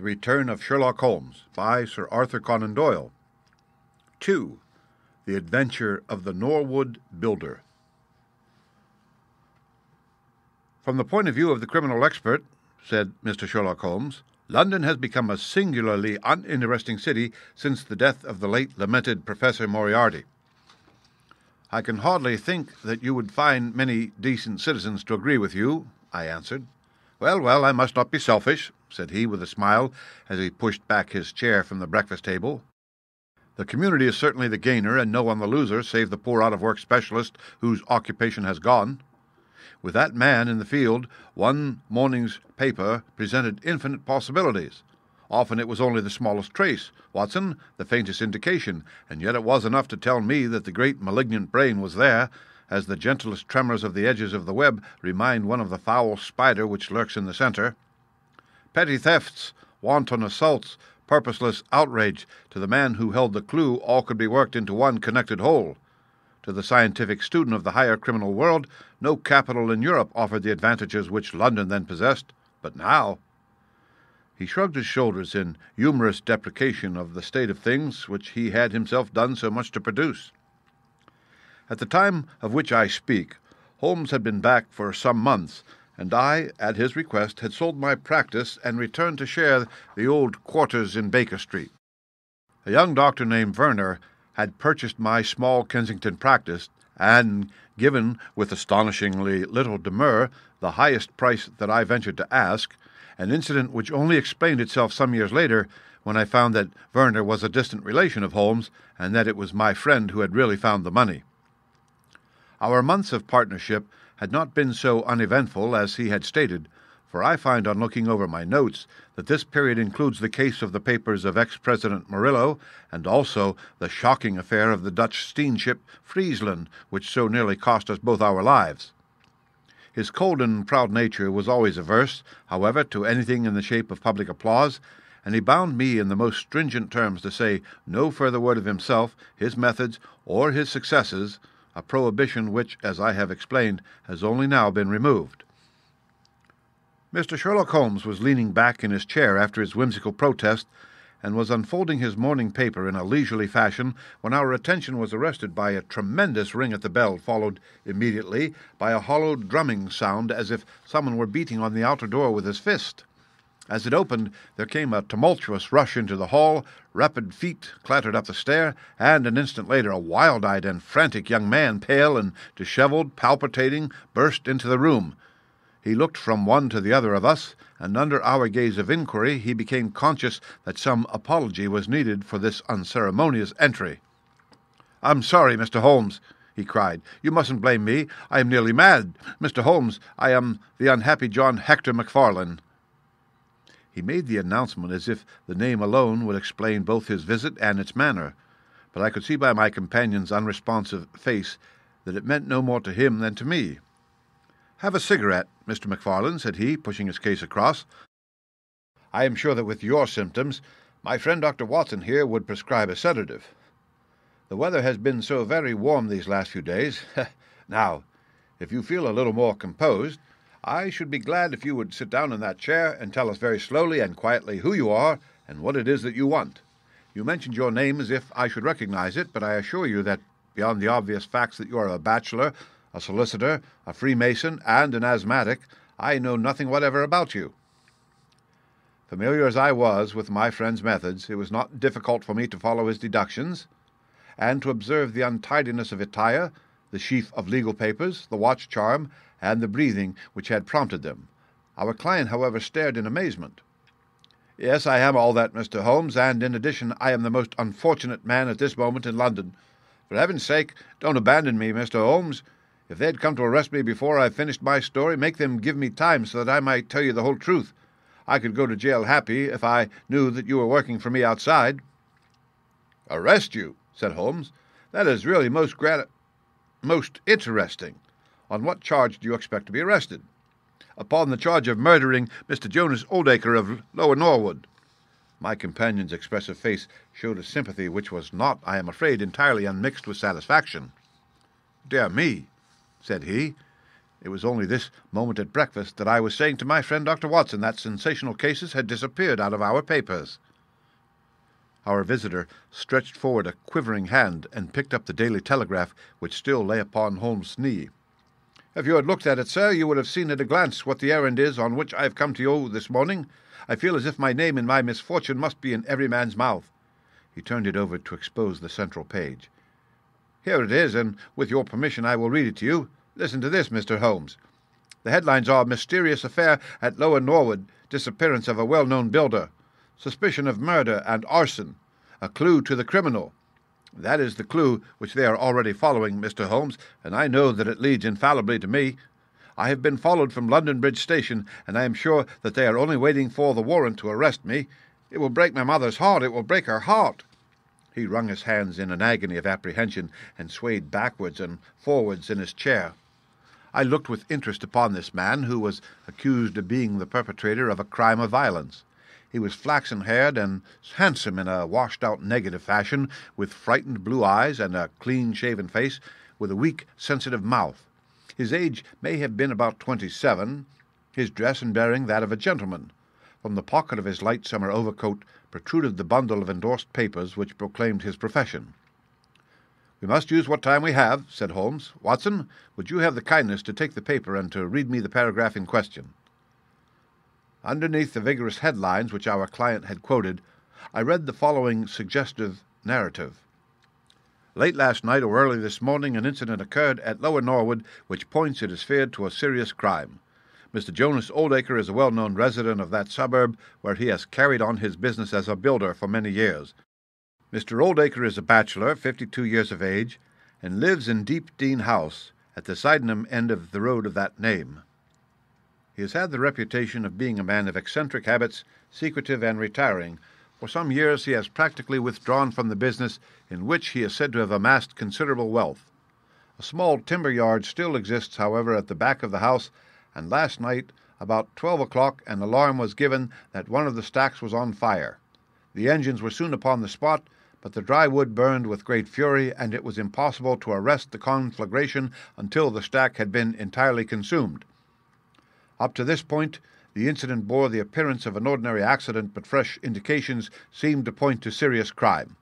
The Return of Sherlock Holmes by Sir Arthur Conan Doyle. 2. The Adventure of the Norwood Builder. From the point of view of the criminal expert, said Mr. Sherlock Holmes, London has become a singularly uninteresting city since the death of the late lamented Professor Moriarty. I can hardly think that you would find many decent citizens to agree with you, I answered. Well, well, I must not be selfish, said he with a smile as he pushed back his chair from the breakfast table. The community is certainly the gainer and no one the loser, save the poor out of work specialist whose occupation has gone. With that man in the field, one morning's paper presented infinite possibilities. Often it was only the smallest trace, Watson, the faintest indication, and yet it was enough to tell me that the great malignant brain was there, as the gentlest tremors of the edges of the web remind one of the foul spider which lurks in the centre. Petty thefts, wanton assaults, purposeless outrage, to the man who held the clue, all could be worked into one connected whole. To the scientific student of the higher criminal world, no capital in Europe offered the advantages which London then possessed. But now. He shrugged his shoulders in humorous deprecation of the state of things which he had himself done so much to produce. At the time of which I speak, Holmes had been back for some months, and I, at his request, had sold my practice and returned to share the old quarters in Baker Street. A young doctor named Verner had purchased my small Kensington practice and given, with astonishingly little demur, the highest price that I ventured to ask, an incident which only explained itself some years later when I found that Verner was a distant relation of Holmes and that it was my friend who had really found the money. Our months of partnership had not been so uneventful as he had stated, for I find on looking over my notes that this period includes the case of the papers of ex President Murillo and also the shocking affair of the Dutch steamship Friesland, which so nearly cost us both our lives. His cold and proud nature was always averse, however, to anything in the shape of public applause, and he bound me in the most stringent terms to say no further word of himself, his methods, or his successes a prohibition which, as I have explained, has only now been removed. Mr. Sherlock Holmes was leaning back in his chair after his whimsical protest, and was unfolding his morning paper in a leisurely fashion when our attention was arrested by a tremendous ring at the bell, followed immediately by a hollow drumming sound as if someone were beating on the outer door with his fist. As it opened, there came a tumultuous rush into the hall, rapid feet clattered up the stair, and an instant later a wild eyed and frantic young man, pale and dishevelled, palpitating, burst into the room. He looked from one to the other of us, and under our gaze of inquiry he became conscious that some apology was needed for this unceremonious entry. I'm sorry, Mr. Holmes, he cried. You mustn't blame me. I am nearly mad. Mr. Holmes, I am the unhappy John Hector MacFarlane. He made the announcement as if the name alone would explain both his visit and its manner, but I could see by my companion's unresponsive face that it meant no more to him than to me. Have a cigarette, Mr. MacFarlane, said he, pushing his case across. I am sure that with your symptoms, my friend Dr. Watson here would prescribe a sedative. The weather has been so very warm these last few days. now, if you feel a little more composed, I should be glad if you would sit down in that chair and tell us very slowly and quietly who you are and what it is that you want. You mentioned your name as if I should recognize it, but I assure you that beyond the obvious facts that you are a bachelor, a solicitor, a Freemason, and an asthmatic, I know nothing whatever about you. Familiar as I was with my friend's methods, it was not difficult for me to follow his deductions, and to observe the untidiness of attire, the sheaf of legal papers, the watch charm, and the breathing which had prompted them. Our client, however, stared in amazement. Yes, I am all that, Mr. Holmes, and in addition, I am the most unfortunate man at this moment in London. For heaven's sake, don't abandon me, Mr. Holmes. If they had come to arrest me before I finished my story, make them give me time so that I might tell you the whole truth. I could go to jail happy if I knew that you were working for me outside. Arrest you, said Holmes. That is really most grat- most interesting. On what charge do you expect to be arrested? Upon the charge of murdering Mr. Jonas Oldacre of Lower Norwood. My companion's expressive face showed a sympathy which was not, I am afraid, entirely unmixed with satisfaction. Dear me, said he, It was only this moment at breakfast that I was saying to my friend Dr. Watson that sensational cases had disappeared out of our papers. Our visitor stretched forward a quivering hand and picked up the Daily Telegraph, which still lay upon Holmes's knee. If you had looked at it, sir, you would have seen at a glance what the errand is on which I have come to you this morning. I feel as if my name in my misfortune must be in every man's mouth. He turned it over to expose the central page. Here it is, and with your permission I will read it to you. Listen to this, Mr. Holmes. The headlines are Mysterious Affair at Lower Norwood, Disappearance of a Well Known Builder, Suspicion of Murder and Arson, A Clue to the Criminal. That is the clue which they are already following, Mr. Holmes, and I know that it leads infallibly to me. I have been followed from London Bridge Station, and I am sure that they are only waiting for the warrant to arrest me. It will break my mother's heart. It will break her heart. He wrung his hands in an agony of apprehension and swayed backwards and forwards in his chair. I looked with interest upon this man, who was accused of being the perpetrator of a crime of violence. He was flaxen haired and handsome in a washed out negative fashion, with frightened blue eyes and a clean shaven face, with a weak, sensitive mouth. His age may have been about twenty seven, his dress and bearing that of a gentleman. From the pocket of his light summer overcoat protruded the bundle of endorsed papers which proclaimed his profession. We must use what time we have, said Holmes. Watson, would you have the kindness to take the paper and to read me the paragraph in question? Underneath the vigorous headlines which our client had quoted, I read the following suggestive narrative. Late last night or early this morning, an incident occurred at Lower Norwood which points, it is feared, to a serious crime. Mr. Jonas Oldacre is a well known resident of that suburb where he has carried on his business as a builder for many years. Mr. Oldacre is a bachelor, fifty two years of age, and lives in Deepdene House, at the Sydenham end of the road of that name. He has had the reputation of being a man of eccentric habits, secretive and retiring. For some years he has practically withdrawn from the business, in which he is said to have amassed considerable wealth. A small timber yard still exists, however, at the back of the house, and last night, about twelve o'clock, an alarm was given that one of the stacks was on fire. The engines were soon upon the spot, but the dry wood burned with great fury, and it was impossible to arrest the conflagration until the stack had been entirely consumed. Up to this point, the incident bore the appearance of an ordinary accident, but fresh indications seemed to point to serious crime.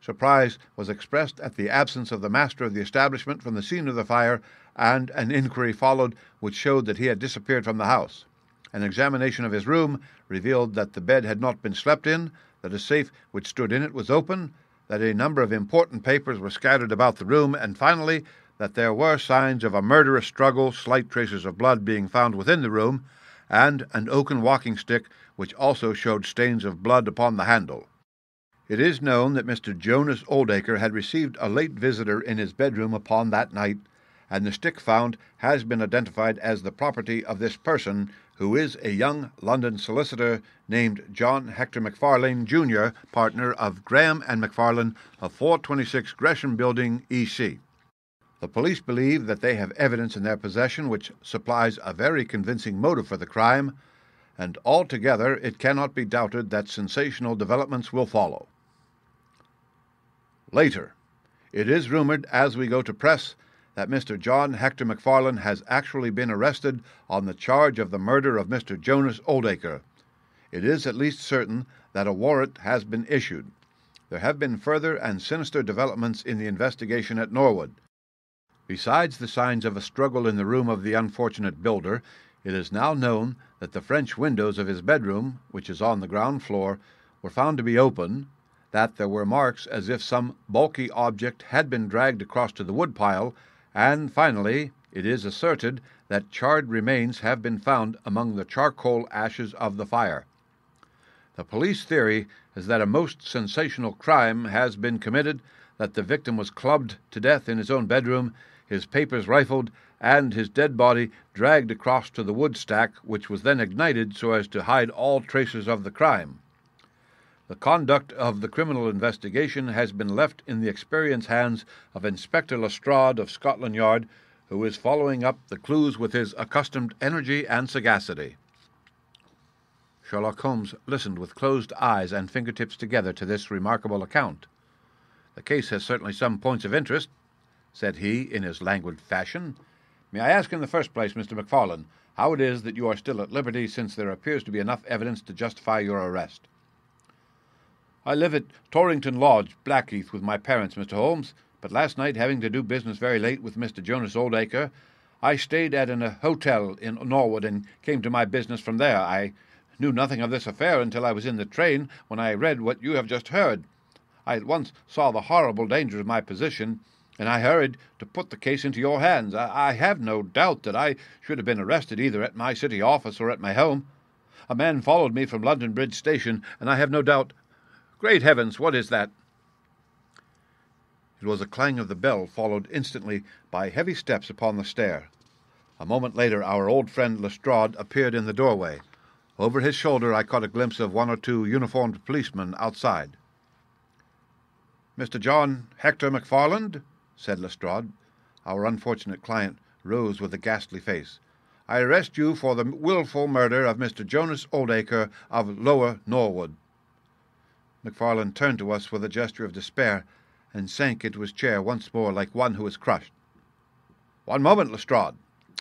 Surprise was expressed at the absence of the master of the establishment from the scene of the fire, and an inquiry followed which showed that he had disappeared from the house. An examination of his room revealed that the bed had not been slept in, that a safe which stood in it was open, that a number of important papers were scattered about the room, and finally, that there were signs of a murderous struggle, slight traces of blood being found within the room, and an oaken walking stick which also showed stains of blood upon the handle. It is known that Mr. Jonas Oldacre had received a late visitor in his bedroom upon that night, and the stick found has been identified as the property of this person, who is a young London solicitor named John Hector McFarlane, Jr., partner of Graham and McFarlane of 426 Gresham Building, E.C. The police believe that they have evidence in their possession which supplies a very convincing motive for the crime, and altogether it cannot be doubted that sensational developments will follow. Later, it is rumored as we go to press that Mr. John Hector McFarlane has actually been arrested on the charge of the murder of Mr. Jonas Oldacre. It is at least certain that a warrant has been issued. There have been further and sinister developments in the investigation at Norwood. Besides the signs of a struggle in the room of the unfortunate builder, it is now known that the French windows of his bedroom, which is on the ground floor, were found to be open, that there were marks as if some bulky object had been dragged across to the woodpile, and finally, it is asserted that charred remains have been found among the charcoal ashes of the fire. The police theory is that a most sensational crime has been committed, that the victim was clubbed to death in his own bedroom, his papers rifled, and his dead body dragged across to the wood stack, which was then ignited so as to hide all traces of the crime. The conduct of the criminal investigation has been left in the experienced hands of Inspector Lestrade of Scotland Yard, who is following up the clues with his accustomed energy and sagacity. Sherlock Holmes listened with closed eyes and fingertips together to this remarkable account. The case has certainly some points of interest, said he in his languid fashion. May I ask in the first place, Mr. MacFarlane, how it is that you are still at liberty since there appears to be enough evidence to justify your arrest? I live at Torrington Lodge, Blackheath, with my parents, Mr. Holmes, but last night, having to do business very late with Mr. Jonas Oldacre, I stayed at an uh, hotel in Norwood and came to my business from there. I knew nothing of this affair until I was in the train when I read what you have just heard. I at once saw the horrible danger of my position, and I hurried to put the case into your hands. I, I have no doubt that I should have been arrested either at my city office or at my home. A man followed me from London Bridge Station, and I have no doubt. Great heavens, what is that? It was a clang of the bell, followed instantly by heavy steps upon the stair. A moment later, our old friend Lestrade appeared in the doorway. Over his shoulder, I caught a glimpse of one or two uniformed policemen outside. Mr. John Hector MacFarlane, said Lestrade. Our unfortunate client rose with a ghastly face. I arrest you for the wilful murder of Mr. Jonas Oldacre of Lower Norwood. MacFarlane turned to us with a gesture of despair and sank into his chair once more like one who is crushed. One moment, Lestrade,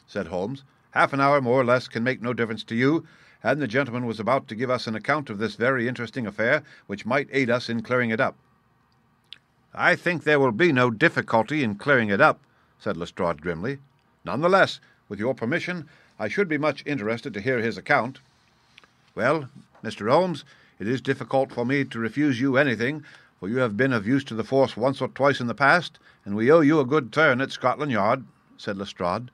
said Holmes. Half an hour more or less can make no difference to you, and the gentleman was about to give us an account of this very interesting affair, which might aid us in clearing it up. I think there will be no difficulty in clearing it up, said Lestrade grimly. None the less, with your permission, I should be much interested to hear his account. Well, Mr. Holmes, it is difficult for me to refuse you anything, for you have been of use to the force once or twice in the past, and we owe you a good turn at Scotland Yard, said Lestrade.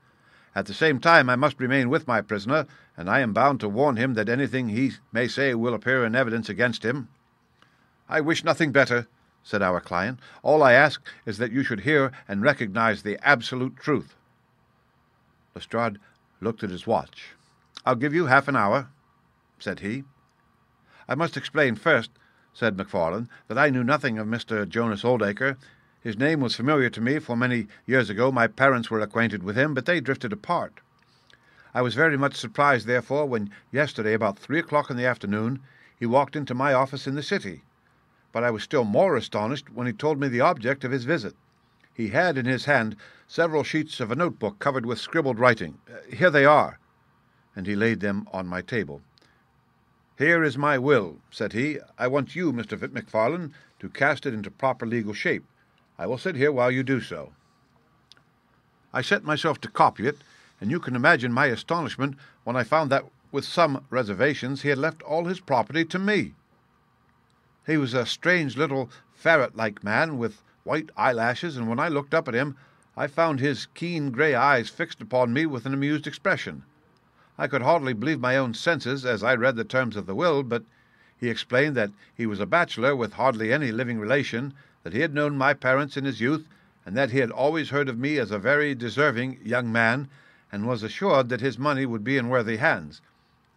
At the same time, I must remain with my prisoner, and I am bound to warn him that anything he may say will appear in evidence against him. I wish nothing better, said our client. All I ask is that you should hear and recognize the absolute truth. Lestrade looked at his watch. I'll give you half an hour, said he. I must explain first, said MacFarlane, that I knew nothing of Mr. Jonas Oldacre. His name was familiar to me, for many years ago my parents were acquainted with him, but they drifted apart. I was very much surprised, therefore, when yesterday, about three o'clock in the afternoon, he walked into my office in the city but I was still more astonished when he told me the object of his visit. He had in his hand several sheets of a notebook covered with scribbled writing. Uh, here they are. And he laid them on my table. Here is my will, said he. I want you, Mr. MacFarlane, to cast it into proper legal shape. I will sit here while you do so. I set myself to copy it, and you can imagine my astonishment when I found that, with some reservations, he had left all his property to me. He was a strange little ferret like man with white eyelashes, and when I looked up at him, I found his keen grey eyes fixed upon me with an amused expression. I could hardly believe my own senses as I read the terms of the will, but he explained that he was a bachelor with hardly any living relation, that he had known my parents in his youth, and that he had always heard of me as a very deserving young man, and was assured that his money would be in worthy hands.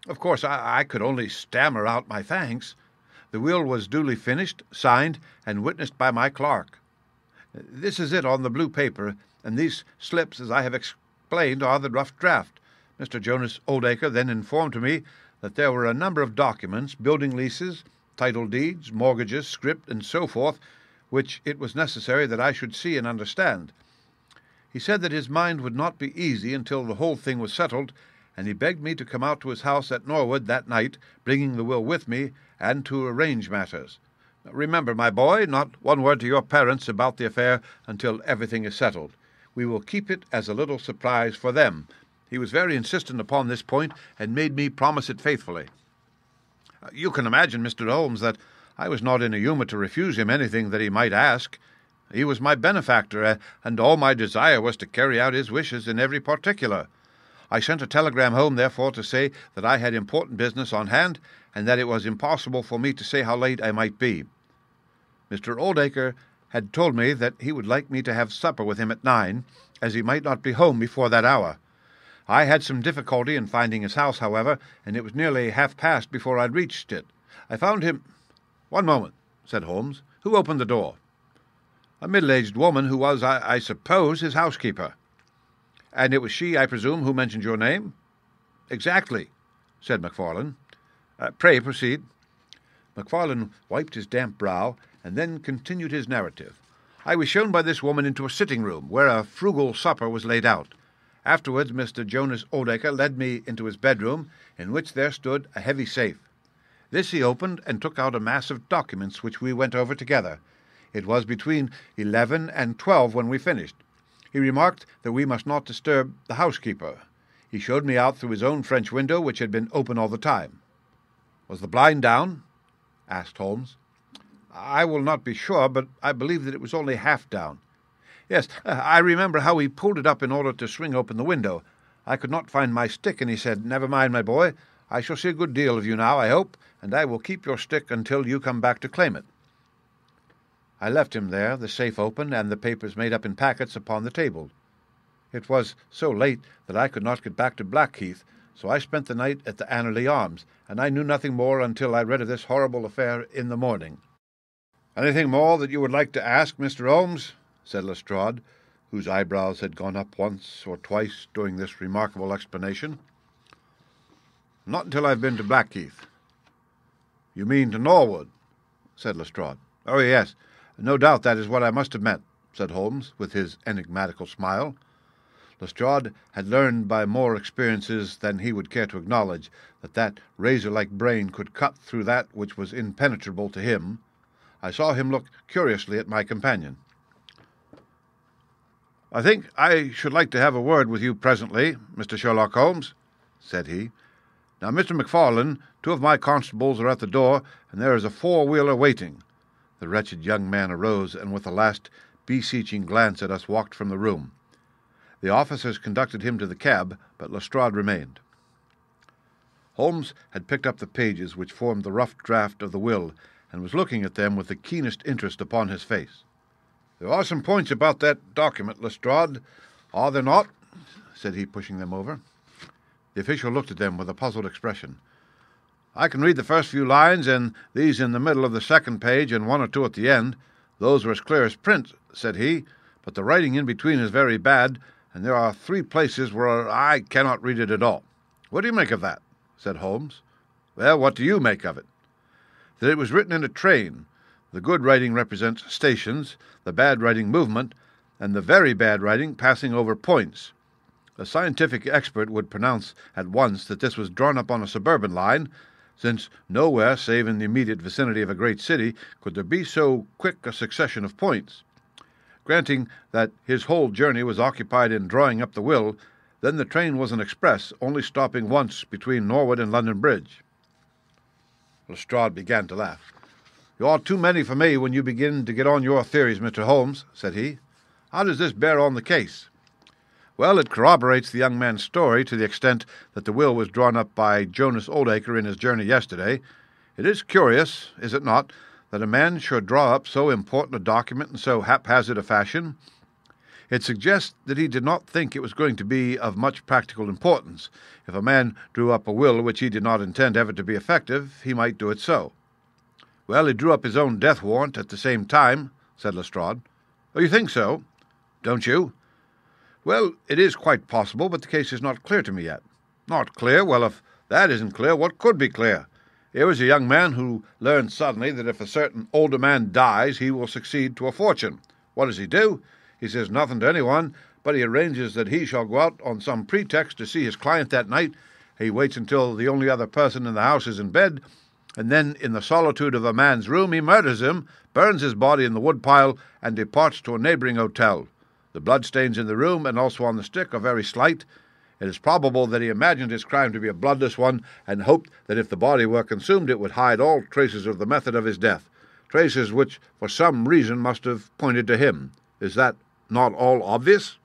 Of course, I, I could only stammer out my thanks. The will was duly finished, signed, and witnessed by my clerk. This is it on the blue paper, and these slips, as I have explained, are the rough draft. Mr. Jonas Oldacre then informed me that there were a number of documents, building leases, title deeds, mortgages, script, and so forth, which it was necessary that I should see and understand. He said that his mind would not be easy until the whole thing was settled, and he begged me to come out to his house at Norwood that night, bringing the will with me, and to arrange matters. Remember, my boy, not one word to your parents about the affair until everything is settled. We will keep it as a little surprise for them. He was very insistent upon this point, and made me promise it faithfully. Uh, you can imagine, Mr. Holmes, that I was not in a humour to refuse him anything that he might ask. He was my benefactor, uh, and all my desire was to carry out his wishes in every particular. I sent a telegram home, therefore, to say that I had important business on hand, and that it was impossible for me to say how late I might be. Mr. Oldacre had told me that he would like me to have supper with him at nine, as he might not be home before that hour. I had some difficulty in finding his house, however, and it was nearly half past before I reached it. I found him. One moment, said Holmes. Who opened the door? A middle aged woman who was, I, I suppose, his housekeeper. And it was she, I presume, who mentioned your name? Exactly, said MacFarlane. Uh, pray proceed. MacFarlane wiped his damp brow and then continued his narrative. I was shown by this woman into a sitting room where a frugal supper was laid out, Afterwards, Mr. Jonas Oldacre led me into his bedroom, in which there stood a heavy safe. This he opened and took out a mass of documents which we went over together. It was between eleven and twelve when we finished. He remarked that we must not disturb the housekeeper. He showed me out through his own French window, which had been open all the time. Was the blind down? asked Holmes. I will not be sure, but I believe that it was only half down. Yes, I remember how he pulled it up in order to swing open the window. I could not find my stick, and he said, Never mind, my boy. I shall see a good deal of you now, I hope, and I will keep your stick until you come back to claim it. I left him there, the safe open, and the papers made up in packets upon the table. It was so late that I could not get back to Blackheath, so I spent the night at the Anerley Arms, and I knew nothing more until I read of this horrible affair in the morning. Anything more that you would like to ask, Mr. Holmes? said Lestrade, whose eyebrows had gone up once or twice during this remarkable explanation. Not until I've been to Blackheath. You mean to Norwood? said Lestrade. Oh, yes. No doubt that is what I must have meant, said Holmes, with his enigmatical smile. Lestrade had learned by more experiences than he would care to acknowledge that that razor-like brain could cut through that which was impenetrable to him. I saw him look curiously at my companion. I think I should like to have a word with you presently, Mr. Sherlock Holmes, said he. Now, Mr. MacFarlane, two of my constables are at the door, and there is a four-wheeler waiting. The wretched young man arose, and with a last beseeching glance at us walked from the room. The officers conducted him to the cab, but Lestrade remained. Holmes had picked up the pages which formed the rough draft of the will, and was looking at them with the keenest interest upon his face. There are some points about that document, Lestrade, are there not? said he, pushing them over. The official looked at them with a puzzled expression. I can read the first few lines, and these in the middle of the second page, and one or two at the end. Those are as clear as print, said he, but the writing in between is very bad, and there are three places where I cannot read it at all. What do you make of that? said Holmes. Well, what do you make of it? That it was written in a train, the good writing represents stations, the bad writing movement, and the very bad writing passing over points. A scientific expert would pronounce at once that this was drawn up on a suburban line, since nowhere save in the immediate vicinity of a great city could there be so quick a succession of points. Granting that his whole journey was occupied in drawing up the will, then the train was an express, only stopping once between Norwood and London Bridge. Lestrade began to laugh. You are too many for me when you begin to get on your theories, Mr. Holmes, said he. How does this bear on the case? Well, it corroborates the young man's story to the extent that the will was drawn up by Jonas Oldacre in his journey yesterday. It is curious, is it not, that a man should draw up so important a document in so haphazard a fashion? It suggests that he did not think it was going to be of much practical importance. If a man drew up a will which he did not intend ever to be effective, he might do it so. Well, he drew up his own death warrant at the same time, said Lestrade. Oh, you think so? Don't you? Well, it is quite possible, but the case is not clear to me yet. Not clear? Well, if that isn't clear, what could be clear? Here is a young man who learns suddenly that if a certain older man dies, he will succeed to a fortune. What does he do? He says nothing to anyone, but he arranges that he shall go out on some pretext to see his client that night. He waits until the only other person in the house is in bed, and then in the solitude of a man's room he murders him, burns his body in the woodpile, and departs to a neighbouring hotel. The bloodstains in the room and also on the stick are very slight. It is probable that he imagined his crime to be a bloodless one, and hoped that if the body were consumed it would hide all traces of the method of his death, traces which for some reason must have pointed to him. Is that not all obvious?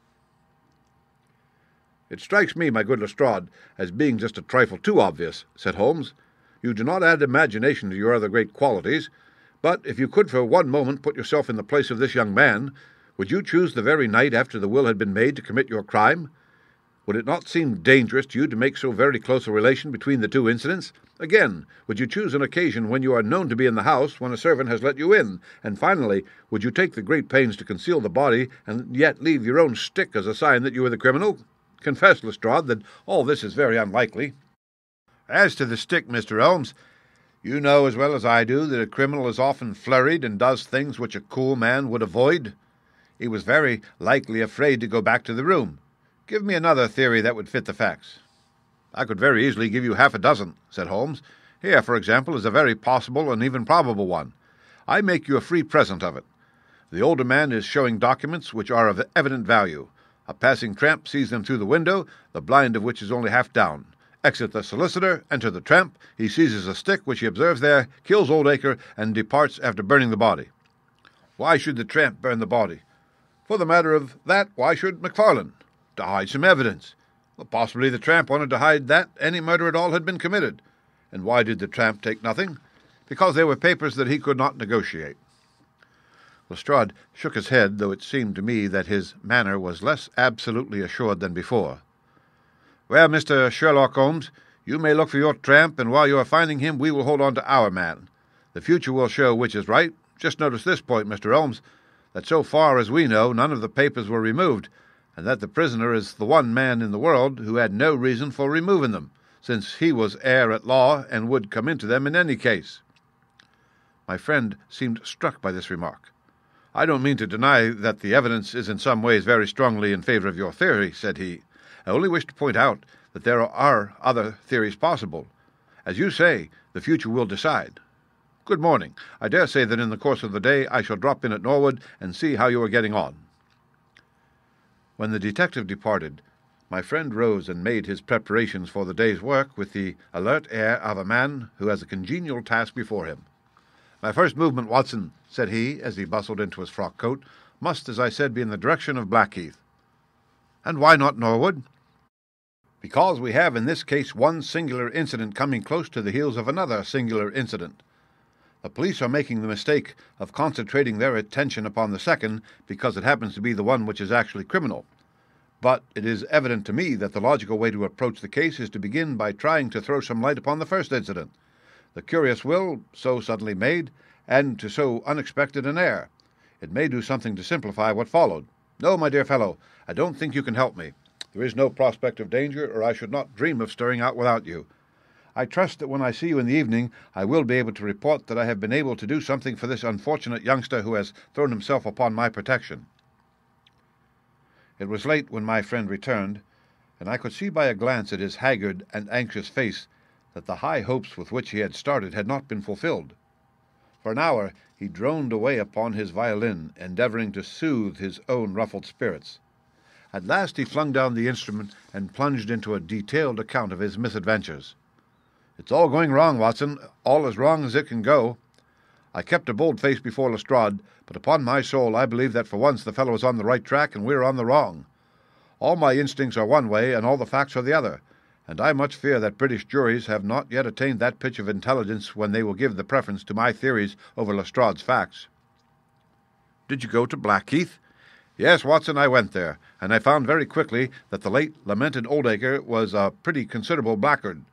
It strikes me, my good Lestrade, as being just a trifle too obvious, said Holmes. You do not add imagination to your other great qualities, but if you could for one moment put yourself in the place of this young man, would you choose the very night after the will had been made to commit your crime? Would it not seem dangerous to you to make so very close a relation between the two incidents? Again, would you choose an occasion when you are known to be in the house when a servant has let you in? And finally, would you take the great pains to conceal the body and yet leave your own stick as a sign that you were the criminal? Confess, Lestrade, that all this is very unlikely. As to the stick, Mr. Holmes, you know as well as I do that a criminal is often flurried and does things which a cool man would avoid. He was very likely afraid to go back to the room. Give me another theory that would fit the facts. I could very easily give you half a dozen, said Holmes. Here, for example, is a very possible and even probable one. I make you a free present of it. The older man is showing documents which are of evident value. A passing tramp sees them through the window, the blind of which is only half down. Exit the solicitor, enter the tramp, he seizes a stick which he observes there, kills Oldacre, and departs after burning the body. Why should the tramp burn the body? For the matter of that, why should Macfarlane? To hide some evidence. Well, possibly the tramp wanted to hide that any murder at all had been committed. And why did the tramp take nothing? Because they were papers that he could not negotiate. Lestrade shook his head, though it seemed to me that his manner was less absolutely assured than before. Well, Mr. Sherlock Holmes, you may look for your tramp, and while you are finding him, we will hold on to our man. The future will show which is right. Just notice this point, Mr. Holmes, that so far as we know, none of the papers were removed, and that the prisoner is the one man in the world who had no reason for removing them, since he was heir at law and would come into them in any case. My friend seemed struck by this remark. I don't mean to deny that the evidence is in some ways very strongly in favor of your theory, said he. I only wish to point out that there are other theories possible. As you say, the future will decide. Good morning. I dare say that in the course of the day I shall drop in at Norwood and see how you are getting on. When the detective departed, my friend rose and made his preparations for the day's work with the alert air of a man who has a congenial task before him. My first movement, Watson, said he, as he bustled into his frock coat, must, as I said, be in the direction of Blackheath. And why not Norwood? Because we have in this case one singular incident coming close to the heels of another singular incident. The police are making the mistake of concentrating their attention upon the second because it happens to be the one which is actually criminal. But it is evident to me that the logical way to approach the case is to begin by trying to throw some light upon the first incident the curious will, so suddenly made, and to so unexpected an heir. It may do something to simplify what followed. No, my dear fellow, I don't think you can help me. There is no prospect of danger, or I should not dream of stirring out without you. I trust that when I see you in the evening, I will be able to report that I have been able to do something for this unfortunate youngster who has thrown himself upon my protection. It was late when my friend returned, and I could see by a glance at his haggard and anxious face that the high hopes with which he had started had not been fulfilled. For an hour he droned away upon his violin, endeavoring to soothe his own ruffled spirits. At last he flung down the instrument and plunged into a detailed account of his misadventures. It's all going wrong, Watson, all as wrong as it can go. I kept a bold face before Lestrade, but upon my soul I believe that for once the fellow is on the right track and we are on the wrong. All my instincts are one way and all the facts are the other, and I much fear that British juries have not yet attained that pitch of intelligence when they will give the preference to my theories over Lestrade's facts. Did you go to Blackheath? Yes, Watson, I went there, and I found very quickly that the late lamented Oldacre was a pretty considerable blackguard.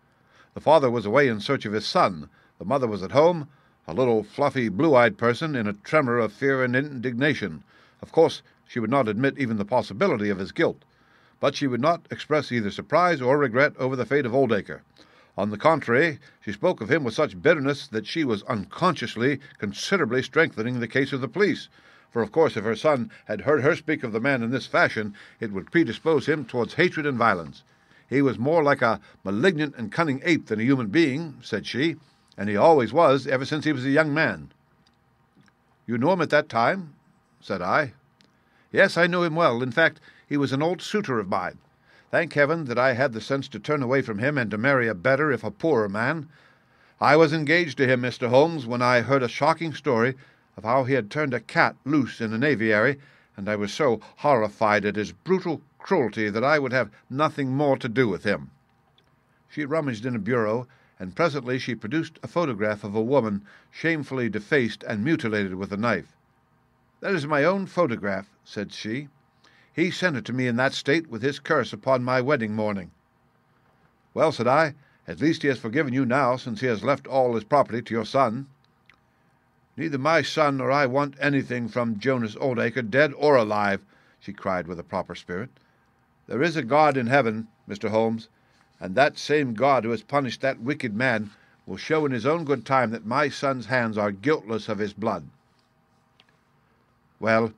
The father was away in search of his son, the mother was at home, a little fluffy, blue-eyed person in a tremor of fear and indignation. Of course, she would not admit even the possibility of his guilt but she would not express either surprise or regret over the fate of Oldacre. On the contrary, she spoke of him with such bitterness that she was unconsciously considerably strengthening the case of the police. For of course, if her son had heard her speak of the man in this fashion, it would predispose him towards hatred and violence. He was more like a malignant and cunning ape than a human being, said she, and he always was ever since he was a young man. You knew him at that time? said I. Yes, I knew him well. In fact, he was an old suitor of mine. Thank heaven that I had the sense to turn away from him and to marry a better, if a poorer man. I was engaged to him, Mr. Holmes, when I heard a shocking story of how he had turned a cat loose in an aviary, and I was so horrified at his brutal cruelty that I would have nothing more to do with him. She rummaged in a bureau, and presently she produced a photograph of a woman shamefully defaced and mutilated with a knife. That is my own photograph, said she. He sent it to me in that state with his curse upon my wedding morning. Well, said I, at least he has forgiven you now, since he has left all his property to your son. Neither my son nor I want anything from Jonas Oldacre, dead or alive, she cried with a proper spirit. There is a God in heaven, Mr. Holmes, and that same God who has punished that wicked man will show in his own good time that my son's hands are guiltless of his blood. Well,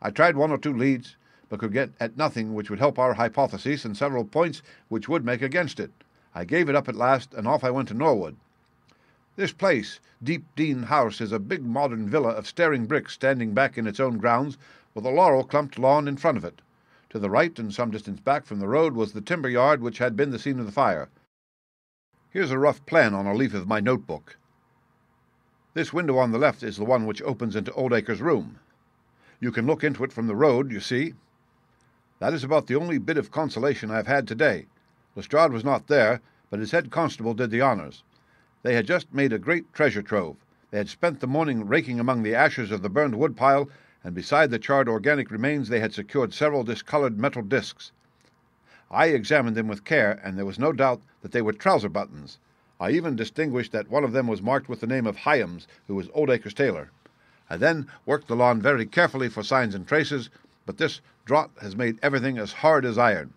I tried one or two leads, but could get at nothing which would help our hypothesis and several points which would make against it. I gave it up at last, and off I went to Norwood. This place, Deep Dene House, is a big modern villa of staring bricks standing back in its own grounds, with a laurel clumped lawn in front of it. To the right, and some distance back from the road, was the timber yard which had been the scene of the fire. Here's a rough plan on a leaf of my notebook. This window on the left is the one which opens into Oldacre's room. You can look into it from the road, you see. That is about the only bit of consolation I have had today. Lestrade was not there, but his head constable did the honours. They had just made a great treasure trove. They had spent the morning raking among the ashes of the burned wood pile, and beside the charred organic remains they had secured several discoloured metal discs. I examined them with care, and there was no doubt that they were trouser buttons. I even distinguished that one of them was marked with the name of Hyams, who was Oldacre's tailor. I then worked the lawn very carefully for signs and traces, but this draught has made everything as hard as iron.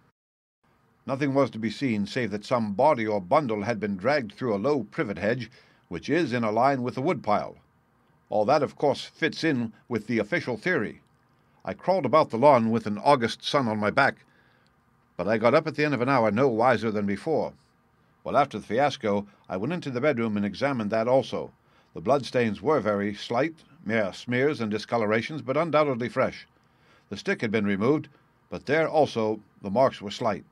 Nothing was to be seen save that some body or bundle had been dragged through a low privet hedge, which is in a line with the woodpile. All that, of course, fits in with the official theory. I crawled about the lawn with an August sun on my back, but I got up at the end of an hour no wiser than before. Well, after the fiasco, I went into the bedroom and examined that also. The bloodstains were very slight, mere smears and discolorations, but undoubtedly fresh. The stick had been removed, but there also the marks were slight.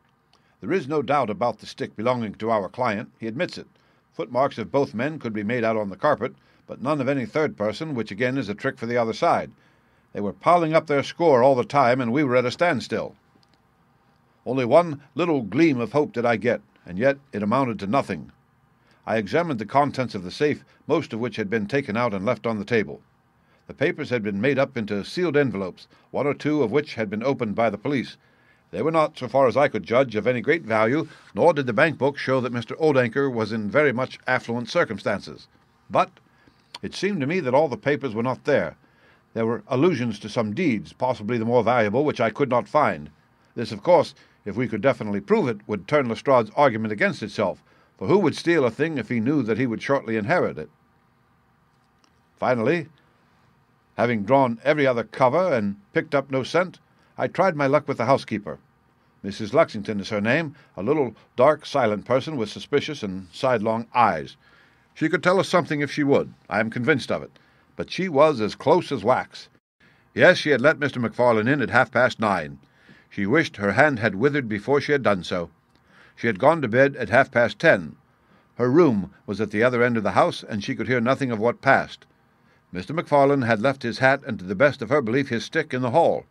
There is no doubt about the stick belonging to our client. He admits it. Footmarks of both men could be made out on the carpet, but none of any third person, which again is a trick for the other side. They were piling up their score all the time, and we were at a standstill. Only one little gleam of hope did I get, and yet it amounted to nothing. I examined the contents of the safe, most of which had been taken out and left on the table. The papers had been made up into sealed envelopes, one or two of which had been opened by the police, they were not, so far as I could judge, of any great value, nor did the bank book show that Mr. Oldacre was in very much affluent circumstances. But it seemed to me that all the papers were not there. There were allusions to some deeds, possibly the more valuable, which I could not find. This, of course, if we could definitely prove it, would turn Lestrade's argument against itself, for who would steal a thing if he knew that he would shortly inherit it? Finally, having drawn every other cover and picked up no scent, I tried my luck with the housekeeper. Mrs. Lexington is her name, a little, dark, silent person with suspicious and sidelong eyes. She could tell us something if she would, I am convinced of it, but she was as close as wax. Yes, she had let Mr. MacFarlane in at half past nine. She wished her hand had withered before she had done so. She had gone to bed at half past ten. Her room was at the other end of the house, and she could hear nothing of what passed. Mr. MacFarlane had left his hat and, to the best of her belief, his stick in the hall.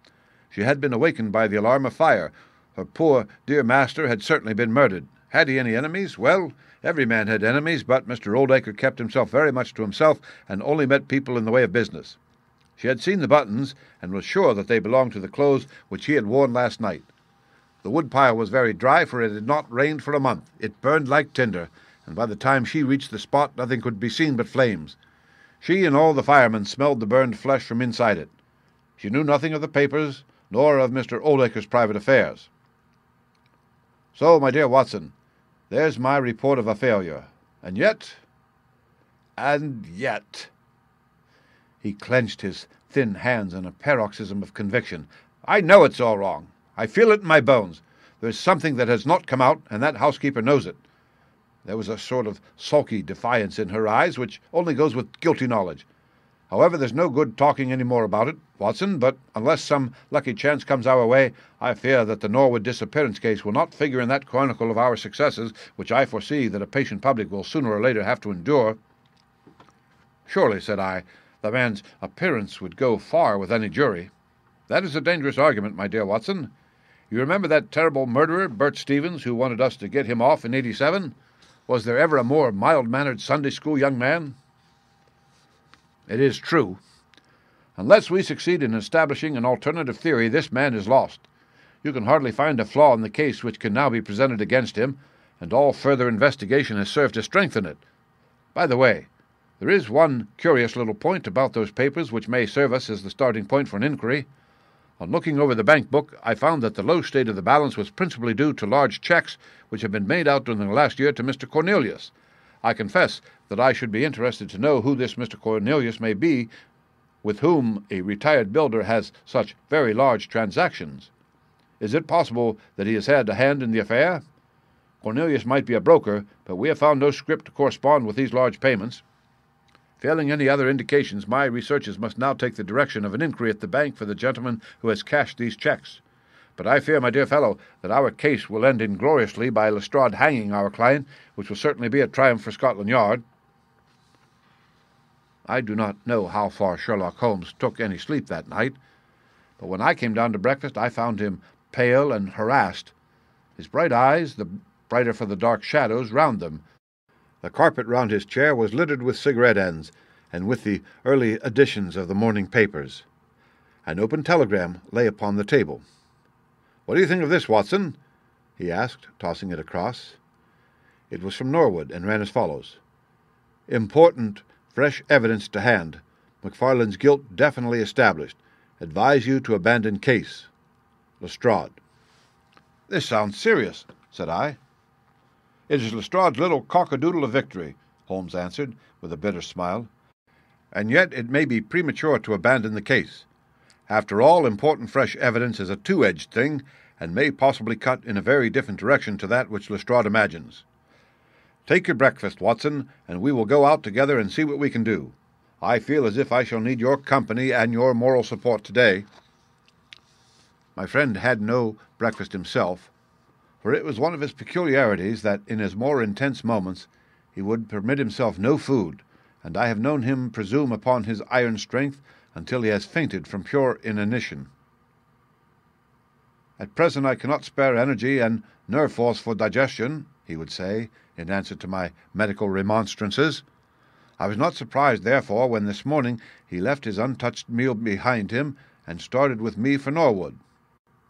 She had been awakened by the alarm of fire. Her poor, dear master had certainly been murdered. Had he any enemies? Well, every man had enemies, but Mr. Oldacre kept himself very much to himself and only met people in the way of business. She had seen the buttons and was sure that they belonged to the clothes which he had worn last night. The wood pile was very dry, for it had not rained for a month. It burned like tinder, and by the time she reached the spot nothing could be seen but flames. She and all the firemen smelled the burned flesh from inside it. She knew nothing of the papers, nor of Mr. Oldacre's private affairs. So, my dear Watson, there's my report of a failure. And yet, and yet. He clenched his thin hands in a paroxysm of conviction. I know it's all wrong. I feel it in my bones. There's something that has not come out, and that housekeeper knows it. There was a sort of sulky defiance in her eyes, which only goes with guilty knowledge. However, there's no good talking any more about it, Watson, but unless some lucky chance comes our way, I fear that the Norwood disappearance case will not figure in that chronicle of our successes, which I foresee that a patient public will sooner or later have to endure. Surely, said I, the man's appearance would go far with any jury. That is a dangerous argument, my dear Watson. You remember that terrible murderer, Bert Stevens, who wanted us to get him off in 87? Was there ever a more mild mannered Sunday school young man? It is true. Unless we succeed in establishing an alternative theory, this man is lost. You can hardly find a flaw in the case which can now be presented against him, and all further investigation has served to strengthen it. By the way, there is one curious little point about those papers which may serve us as the starting point for an inquiry. On looking over the bank book, I found that the low state of the balance was principally due to large checks which have been made out during the last year to Mr. Cornelius. I confess that I should be interested to know who this Mr. Cornelius may be, with whom a retired builder has such very large transactions. Is it possible that he has had a hand in the affair? Cornelius might be a broker, but we have found no script to correspond with these large payments. Failing any other indications, my researches must now take the direction of an inquiry at the bank for the gentleman who has cashed these checks. But I fear, my dear fellow, that our case will end ingloriously by Lestrade hanging our client, which will certainly be a triumph for Scotland Yard. I do not know how far Sherlock Holmes took any sleep that night, but when I came down to breakfast I found him pale and harassed, his bright eyes the brighter for the dark shadows round them. The carpet round his chair was littered with cigarette ends and with the early editions of the morning papers. An open telegram lay upon the table. What do you think of this, Watson? he asked, tossing it across. It was from Norwood and ran as follows Important Fresh evidence to hand. MacFarlane's guilt definitely established. Advise you to abandon case. Lestrade. This sounds serious, said I. It is Lestrade's little cockadoodle of victory, Holmes answered, with a bitter smile. And yet it may be premature to abandon the case. After all, important fresh evidence is a two edged thing, and may possibly cut in a very different direction to that which Lestrade imagines. Take your breakfast, Watson, and we will go out together and see what we can do. I feel as if I shall need your company and your moral support today. My friend had no breakfast himself, for it was one of his peculiarities that in his more intense moments he would permit himself no food, and I have known him presume upon his iron strength until he has fainted from pure inanition. At present I cannot spare energy and nerve force for digestion, he would say, in answer to my medical remonstrances. I was not surprised, therefore, when this morning he left his untouched meal behind him and started with me for Norwood.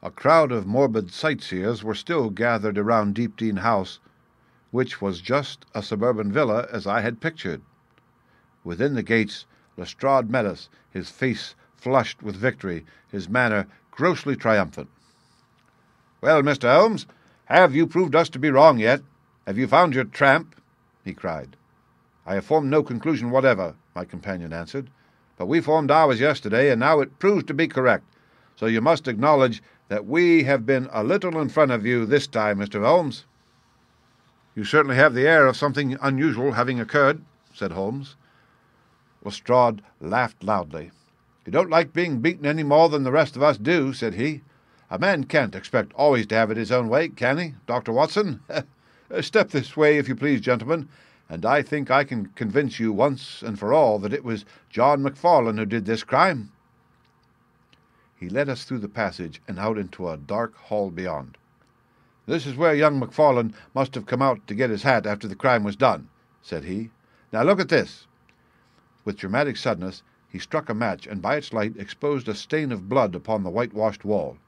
A crowd of morbid sightseers were still gathered around Deepdene House, which was just a suburban villa as I had pictured. Within the gates, Lestrade met us, his face flushed with victory, his manner grossly triumphant. Well, Mr. Holmes, have you proved us to be wrong yet? Have you found your tramp? he cried. I have formed no conclusion whatever, my companion answered. But we formed ours yesterday, and now it proves to be correct. So you must acknowledge that we have been a little in front of you this time, Mr. Holmes. You certainly have the air of something unusual having occurred, said Holmes. Lestrade laughed loudly. You don't like being beaten any more than the rest of us do, said he. A man can't expect always to have it his own way, can he, Dr. Watson? Uh, step this way, if you please, gentlemen, and I think I can convince you once and for all that it was John MacFarlane who did this crime. He led us through the passage and out into a dark hall beyond. This is where young MacFarlane must have come out to get his hat after the crime was done, said he. Now look at this. With dramatic suddenness, he struck a match and by its light exposed a stain of blood upon the whitewashed wall.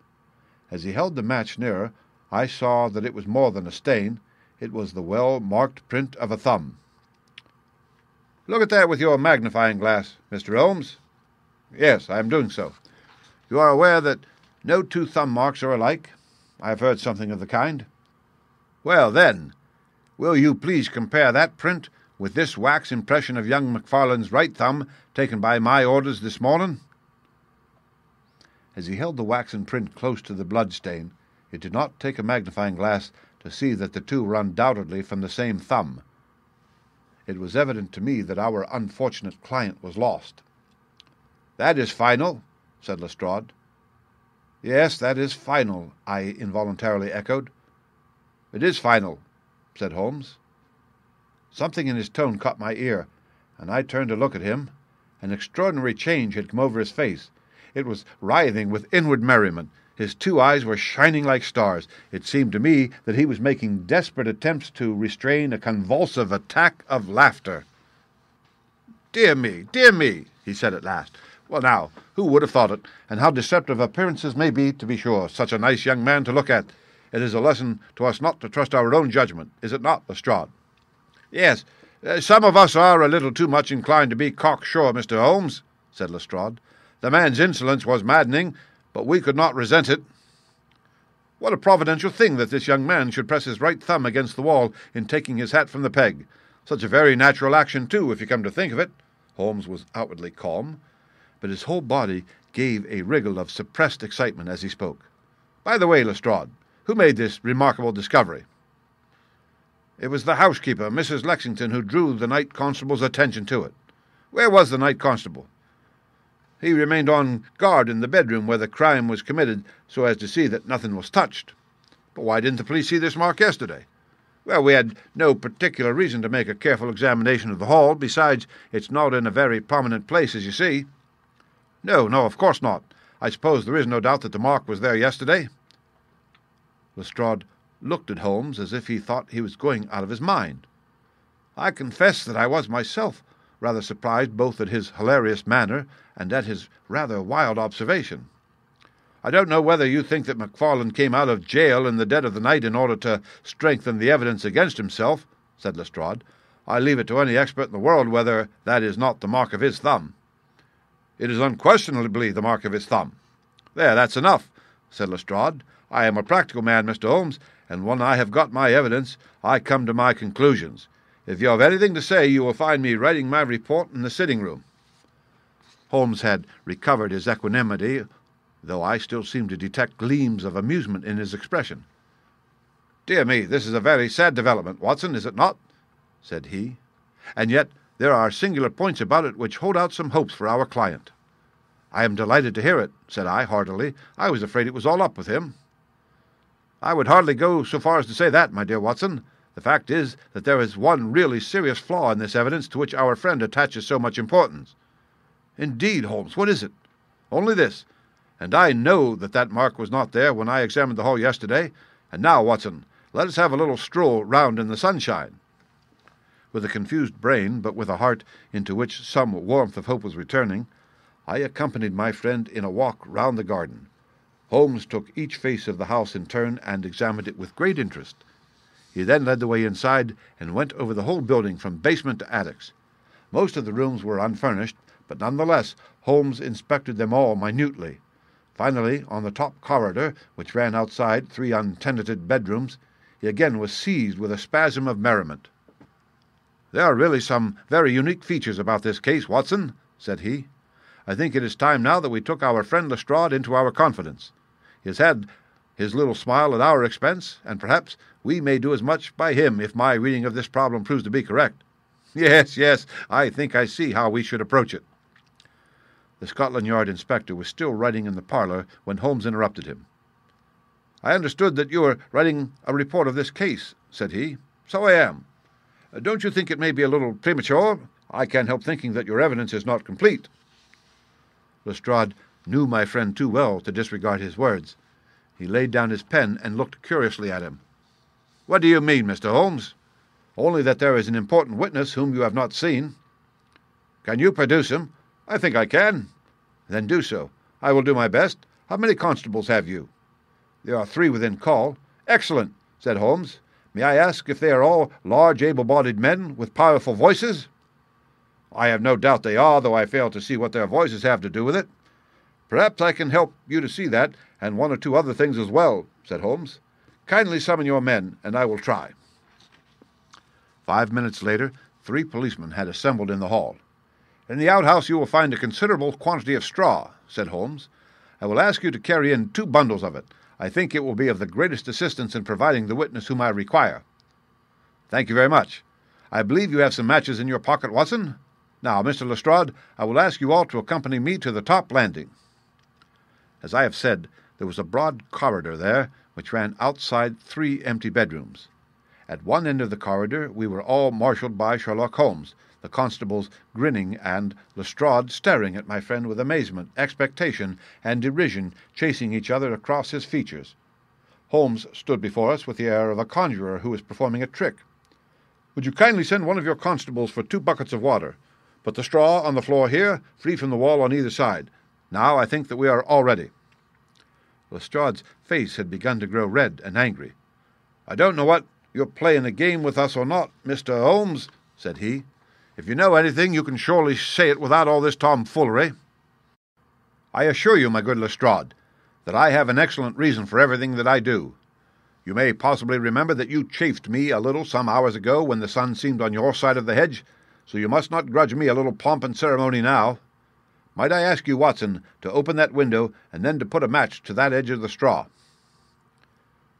As he held the match nearer, I saw that it was more than a stain. It was the well marked print of a thumb. Look at that with your magnifying glass, Mr. Holmes. Yes, I am doing so. You are aware that no two thumb marks are alike? I have heard something of the kind. Well, then, will you please compare that print with this wax impression of young MacFarlane's right thumb taken by my orders this morning? As he held the waxen print close to the blood stain, it did not take a magnifying glass to see that the two were undoubtedly from the same thumb. It was evident to me that our unfortunate client was lost. That is final, said Lestrade. Yes, that is final, I involuntarily echoed. It is final, said Holmes. Something in his tone caught my ear, and I turned to look at him. An extraordinary change had come over his face. It was writhing with inward merriment. His two eyes were shining like stars. It seemed to me that he was making desperate attempts to restrain a convulsive attack of laughter. Dear me, dear me, he said at last. Well, now, who would have thought it? And how deceptive appearances may be, to be sure. Such a nice young man to look at. It is a lesson to us not to trust our own judgment, is it not, Lestrade? Yes, uh, some of us are a little too much inclined to be cocksure, Mr. Holmes, said Lestrade. The man's insolence was maddening, but we could not resent it. What a providential thing that this young man should press his right thumb against the wall in taking his hat from the peg. Such a very natural action, too, if you come to think of it. Holmes was outwardly calm, but his whole body gave a wriggle of suppressed excitement as he spoke. By the way, Lestrade, who made this remarkable discovery? It was the housekeeper, Mrs. Lexington, who drew the night constable's attention to it. Where was the night constable? He remained on guard in the bedroom where the crime was committed so as to see that nothing was touched. But why didn't the police see this mark yesterday? Well, we had no particular reason to make a careful examination of the hall. Besides, it's not in a very prominent place, as you see. No, no, of course not. I suppose there is no doubt that the mark was there yesterday. Lestrade looked at Holmes as if he thought he was going out of his mind. I confess that I was myself rather surprised both at his hilarious manner and at his rather wild observation. I don't know whether you think that MacFarlane came out of jail in the dead of the night in order to strengthen the evidence against himself, said Lestrade. I leave it to any expert in the world whether that is not the mark of his thumb. It is unquestionably the mark of his thumb. There, that's enough, said Lestrade. I am a practical man, Mr. Holmes, and when I have got my evidence, I come to my conclusions. If you have anything to say, you will find me writing my report in the sitting room. Holmes had recovered his equanimity, though I still seemed to detect gleams of amusement in his expression. Dear me, this is a very sad development, Watson, is it not? said he. And yet there are singular points about it which hold out some hopes for our client. I am delighted to hear it, said I heartily. I was afraid it was all up with him. I would hardly go so far as to say that, my dear Watson. The fact is that there is one really serious flaw in this evidence to which our friend attaches so much importance. Indeed, Holmes, what is it? Only this. And I know that that mark was not there when I examined the hall yesterday. And now, Watson, let us have a little stroll round in the sunshine. With a confused brain, but with a heart into which some warmth of hope was returning, I accompanied my friend in a walk round the garden. Holmes took each face of the house in turn and examined it with great interest. He then led the way inside and went over the whole building from basement to attics. Most of the rooms were unfurnished, but none the less Holmes inspected them all minutely. Finally, on the top corridor, which ran outside three untenanted bedrooms, he again was seized with a spasm of merriment. There are really some very unique features about this case, Watson, said he. I think it is time now that we took our friend Lestrade into our confidence. He has had his little smile at our expense, and perhaps we may do as much by him if my reading of this problem proves to be correct. Yes, yes, I think I see how we should approach it. The Scotland Yard inspector was still writing in the parlour when Holmes interrupted him. I understood that you were writing a report of this case, said he. So I am. Don't you think it may be a little premature? I can't help thinking that your evidence is not complete. Lestrade knew my friend too well to disregard his words. He laid down his pen and looked curiously at him. What do you mean, Mr. Holmes? Only that there is an important witness whom you have not seen. Can you produce him? I think I can. Then do so. I will do my best. How many constables have you? There are three within call. Excellent, said Holmes. May I ask if they are all large, able bodied men with powerful voices? I have no doubt they are, though I fail to see what their voices have to do with it. Perhaps I can help you to see that, and one or two other things as well, said Holmes. Kindly summon your men, and I will try. Five minutes later, three policemen had assembled in the hall. In the outhouse you will find a considerable quantity of straw, said Holmes. I will ask you to carry in two bundles of it. I think it will be of the greatest assistance in providing the witness whom I require. Thank you very much. I believe you have some matches in your pocket, Watson? Now, Mr. Lestrade, I will ask you all to accompany me to the top landing. As I have said, there was a broad corridor there, which ran outside three empty bedrooms. At one end of the corridor we were all marshalled by Sherlock Holmes, the constables grinning and Lestrade staring at my friend with amazement, expectation, and derision chasing each other across his features. Holmes stood before us with the air of a conjurer who is performing a trick. Would you kindly send one of your constables for two buckets of water? Put the straw on the floor here, free from the wall on either side. Now I think that we are all ready. Lestrade's face had begun to grow red and angry. I don't know what you're playing a game with us or not, Mr. Holmes, said he. If you know anything, you can surely say it without all this tomfoolery. I assure you, my good Lestrade, that I have an excellent reason for everything that I do. You may possibly remember that you chaffed me a little some hours ago when the sun seemed on your side of the hedge, so you must not grudge me a little pomp and ceremony now. Might I ask you, Watson, to open that window and then to put a match to that edge of the straw?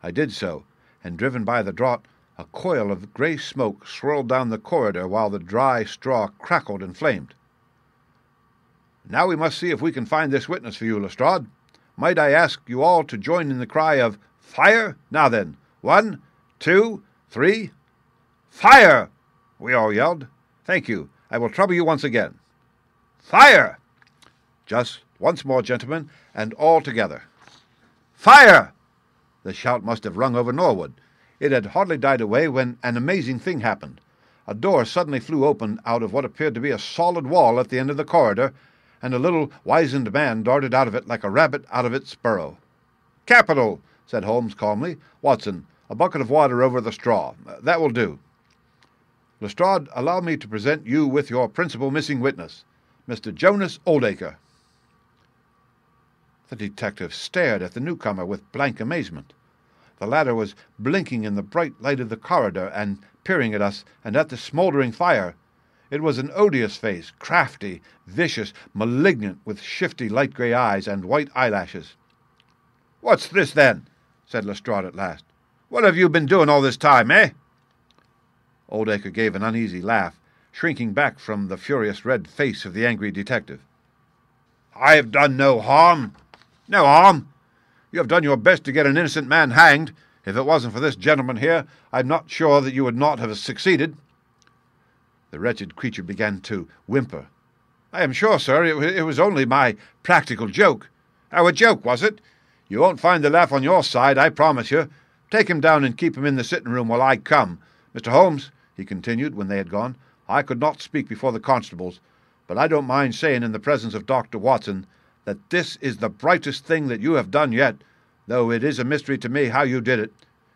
I did so, and driven by the draught, a coil of grey smoke swirled down the corridor while the dry straw crackled and flamed. Now we must see if we can find this witness for you, Lestrade. Might I ask you all to join in the cry of Fire? Now then, one, two, three. Fire! We all yelled. Thank you. I will trouble you once again. Fire! Just once more, gentlemen, and all together. Fire! The shout must have rung over Norwood. It had hardly died away when an amazing thing happened. A door suddenly flew open out of what appeared to be a solid wall at the end of the corridor, and a little wizened man darted out of it like a rabbit out of its burrow. Capital, said Holmes calmly. Watson, a bucket of water over the straw. That will do. Lestrade, allow me to present you with your principal missing witness, Mr. Jonas Oldacre. The detective stared at the newcomer with blank amazement. The latter was blinking in the bright light of the corridor and peering at us and at the smouldering fire. It was an odious face, crafty, vicious, malignant, with shifty light grey eyes and white eyelashes. What's this, then? said Lestrade at last. What have you been doing all this time, eh? Oldacre gave an uneasy laugh, shrinking back from the furious red face of the angry detective. I have done no harm. No harm? You have done your best to get an innocent man hanged. If it wasn't for this gentleman here, I'm not sure that you would not have succeeded. The wretched creature began to whimper. I am sure, sir, it, it was only my practical joke. Our joke, was it? You won't find the laugh on your side, I promise you. Take him down and keep him in the sitting room while I come. Mr. Holmes, he continued when they had gone, I could not speak before the constables, but I don't mind saying in the presence of Dr. Watson that this is the brightest thing that you have done yet, though it is a mystery to me how you did it.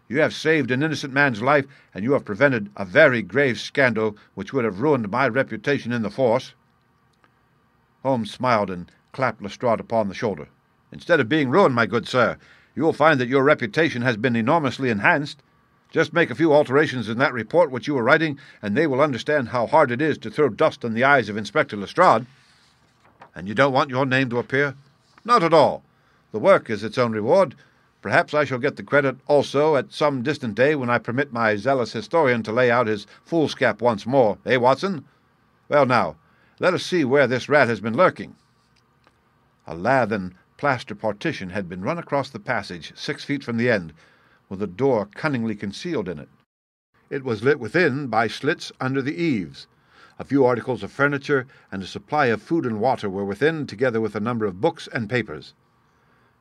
You have saved an innocent man's life, and you have prevented a very grave scandal which would have ruined my reputation in the force. Holmes smiled and clapped Lestrade upon the shoulder. Instead of being ruined, my good sir, you will find that your reputation has been enormously enhanced. Just make a few alterations in that report which you were writing, and they will understand how hard it is to throw dust in the eyes of Inspector Lestrade. And you don't want your name to appear? Not at all. The work is its own reward, Perhaps I shall get the credit also at some distant day when I permit my zealous historian to lay out his foolscap once more, eh, Watson? Well, now, let us see where this rat has been lurking. A lath and plaster partition had been run across the passage, six feet from the end, with a door cunningly concealed in it. It was lit within by slits under the eaves. A few articles of furniture and a supply of food and water were within, together with a number of books and papers.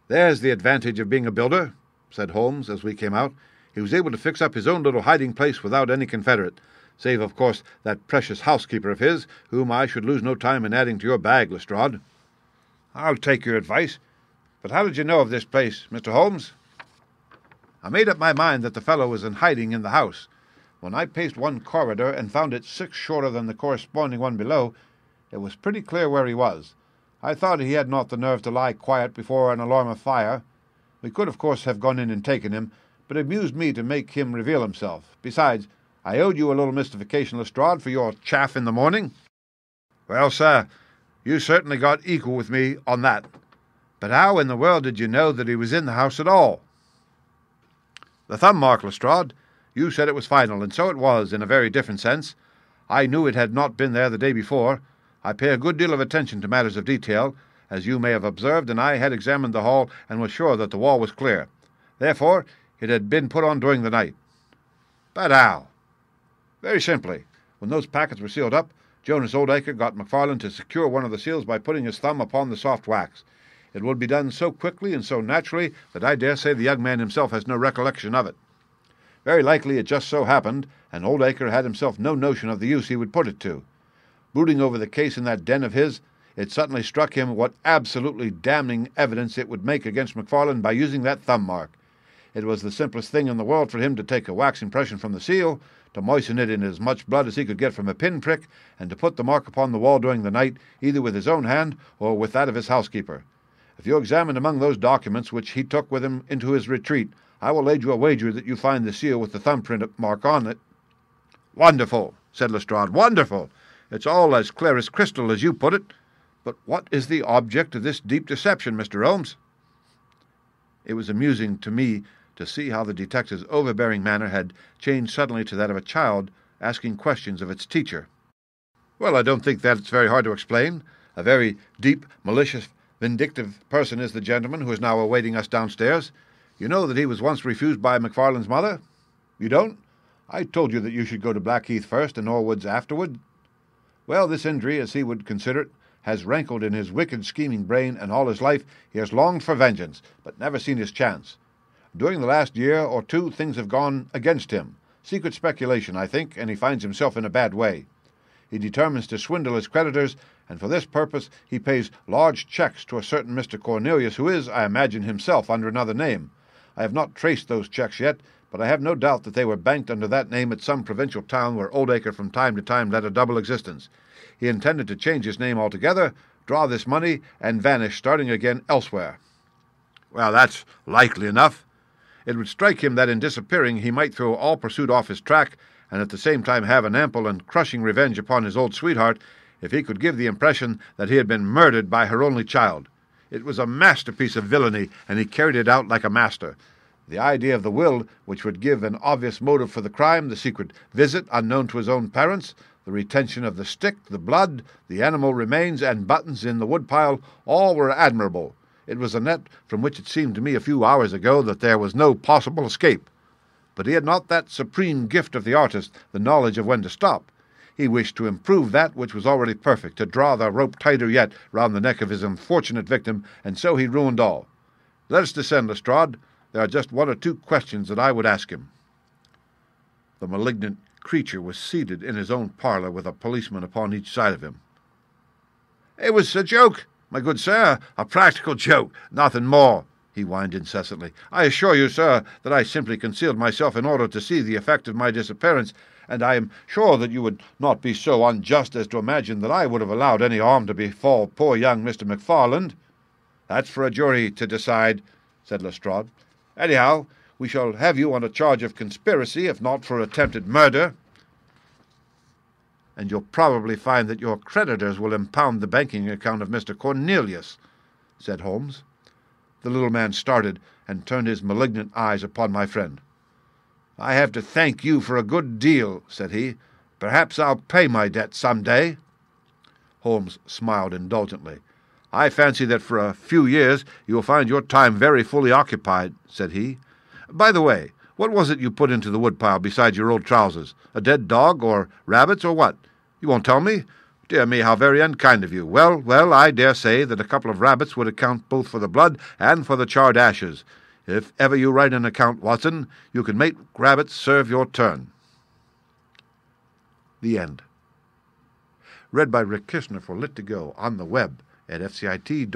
There's the advantage of being a builder, said Holmes as we came out. He was able to fix up his own little hiding place without any confederate, save, of course, that precious housekeeper of his, whom I should lose no time in adding to your bag, Lestrade. I'll take your advice. But how did you know of this place, Mr. Holmes? I made up my mind that the fellow was in hiding in the house. When I paced one corridor and found it six shorter than the corresponding one below, it was pretty clear where he was. I thought he had not the nerve to lie quiet before an alarm of fire. We could, of course, have gone in and taken him, but it amused me to make him reveal himself. Besides, I owed you a little mystification, Lestrade, for your chaff in the morning. Well, sir, you certainly got equal with me on that. But how in the world did you know that he was in the house at all? The thumb mark, Lestrade. You said it was final, and so it was, in a very different sense. I knew it had not been there the day before, I pay a good deal of attention to matters of detail, as you may have observed, and I had examined the hall and was sure that the wall was clear. Therefore, it had been put on during the night. But how? Very simply. When those packets were sealed up, Jonas Oldacre got MacFarlane to secure one of the seals by putting his thumb upon the soft wax. It would be done so quickly and so naturally that I dare say the young man himself has no recollection of it. Very likely it just so happened, and Oldacre had himself no notion of the use he would put it to brooding over the case in that den of his, it suddenly struck him what absolutely damning evidence it would make against MacFarlane by using that thumb mark. It was the simplest thing in the world for him to take a wax impression from the seal, to moisten it in as much blood as he could get from a pin prick, and to put the mark upon the wall during the night, either with his own hand or with that of his housekeeper. If you examine among those documents which he took with him into his retreat, I will lay you a wager that you find the seal with the thumbprint mark on it. Wonderful, said Lestrade. Wonderful! It's all as clear as crystal, as you put it. But what is the object of this deep deception, Mr. Holmes? It was amusing to me to see how the detective's overbearing manner had changed suddenly to that of a child asking questions of its teacher. Well, I don't think that's very hard to explain. A very deep, malicious, vindictive person is the gentleman who is now awaiting us downstairs. You know that he was once refused by MacFarlane's mother? You don't? I told you that you should go to Blackheath first and Norwoods afterward. Well, this injury, as he would consider it, has rankled in his wicked, scheming brain, and all his life he has longed for vengeance, but never seen his chance. During the last year or two, things have gone against him. Secret speculation, I think, and he finds himself in a bad way. He determines to swindle his creditors, and for this purpose he pays large checks to a certain Mr. Cornelius, who is, I imagine, himself under another name. I have not traced those checks yet, but I have no doubt that they were banked under that name at some provincial town where Oldacre from time to time led a double existence. He intended to change his name altogether, draw this money, and vanish, starting again elsewhere. Well, that's likely enough. It would strike him that in disappearing he might throw all pursuit off his track and at the same time have an ample and crushing revenge upon his old sweetheart if he could give the impression that he had been murdered by her only child. It was a masterpiece of villainy, and he carried it out like a master. The idea of the will, which would give an obvious motive for the crime, the secret visit unknown to his own parents, the retention of the stick, the blood, the animal remains, and buttons in the woodpile, all were admirable. It was a net from which it seemed to me a few hours ago that there was no possible escape. But he had not that supreme gift of the artist, the knowledge of when to stop. He wished to improve that which was already perfect, to draw the rope tighter yet round the neck of his unfortunate victim, and so he ruined all. Let us descend, Lestrade. There are just one or two questions that I would ask him. The malignant creature was seated in his own parlour with a policeman upon each side of him. It was a joke, my good sir, a practical joke, nothing more he whined incessantly. I assure you, sir, that I simply concealed myself in order to see the effect of my disappearance, and I am sure that you would not be so unjust as to imagine that I would have allowed any harm to befall poor young Mr. MacFarlane. That's for a jury to decide, said Lestrade. Anyhow, we shall have you on a charge of conspiracy, if not for attempted murder. And you'll probably find that your creditors will impound the banking account of Mr. Cornelius, said Holmes. The little man started and turned his malignant eyes upon my friend. I have to thank you for a good deal, said he. Perhaps I'll pay my debt some day. Holmes smiled indulgently. I fancy that for a few years you will find your time very fully occupied, said he. By the way, what was it you put into the woodpile beside your old trousers? A dead dog, or rabbits, or what? You won't tell me? Dear me, how very unkind of you. Well, well, I dare say that a couple of rabbits would account both for the blood and for the charred ashes. If ever you write an account, Watson, you can make rabbits serve your turn. The End. Read by Rick Kishner for Lit2Go on the web at fcit.usf.edu.